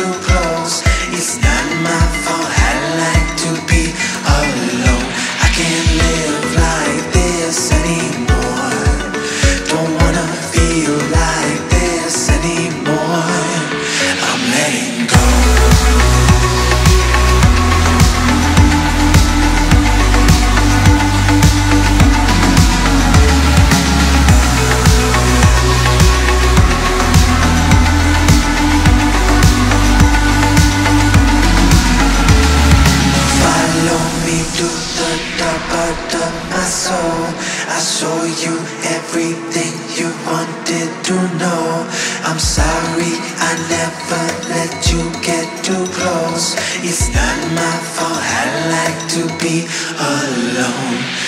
get top of my soul. I show you everything you wanted to know. I'm sorry I never let you get too close. It's not my fault. I like to be alone.